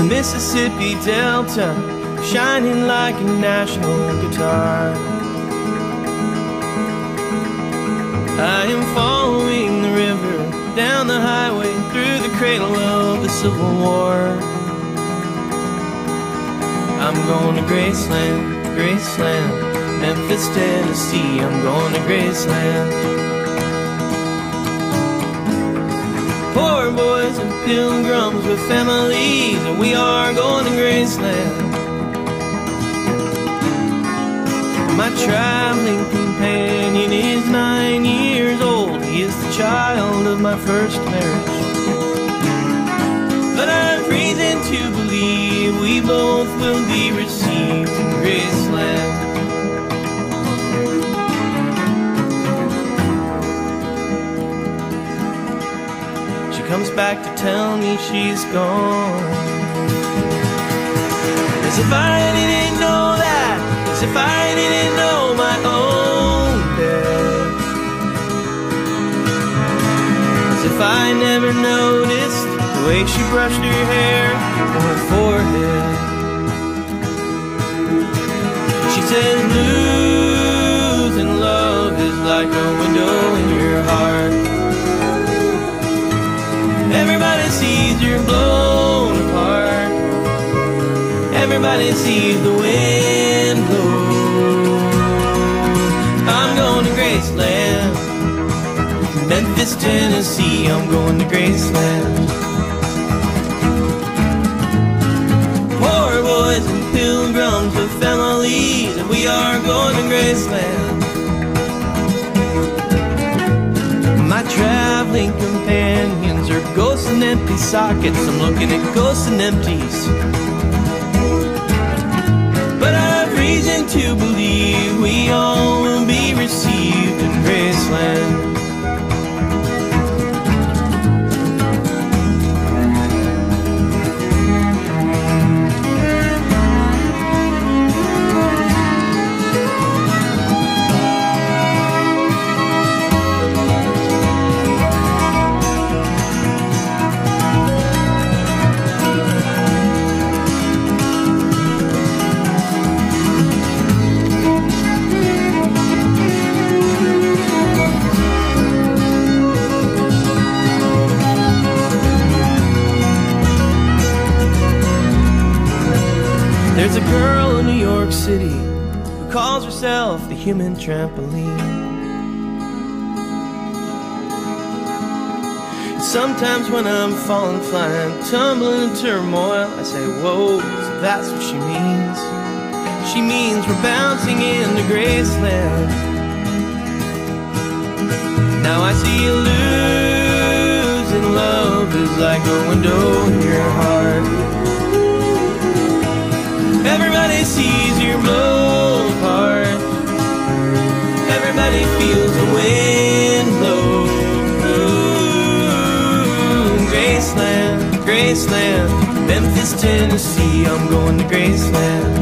the Mississippi Delta, shining like a national guitar. I am following the river, down the highway, through the cradle of the Civil War. I'm going to Graceland, Graceland, Memphis, Tennessee. I'm going to Graceland. Poor boys pilgrims with families, and we are going to Graceland. My traveling companion is nine years old. He is the child of my first marriage. But I've reason to believe we both will be received in Graceland. Comes back to tell me she's gone. As if I didn't know that, as if I didn't know my own dad. As if I never noticed the way she brushed her hair or her forehead. She said, losing Everybody sees the wind. I'm going to Graceland. Memphis, Tennessee, I'm going to Graceland. Poor boys and pilgrims with families, and we are going to Graceland. My traveling companions are ghosts and empty sockets. I'm looking at ghosts and empties. To believe we all will be received in Graceland. There's a girl in New York City who calls herself the human trampoline. Sometimes when I'm falling, flying, tumbling in turmoil, I say, Whoa, so that's what she means. She means we're bouncing into Graceland. Now I see you losing love is like a window in your heart. Everybody sees you blow apart. Everybody feels the wind blow. Ooh, Graceland, Graceland, Memphis, Tennessee. I'm going to Graceland.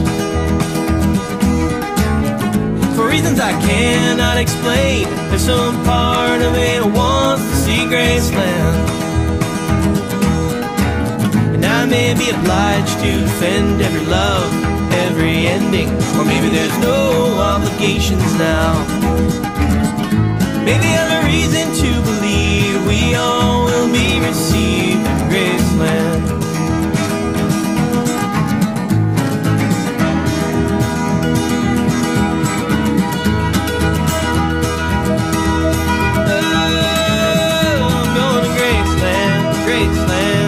For reasons I cannot explain, there's some part of me that wants to see Graceland. I may be obliged to defend every love, every ending, or maybe there's no obligations now. Maybe I'm a reason to believe we all will be received in Graceland. Oh, I'm going to Graceland, Graceland.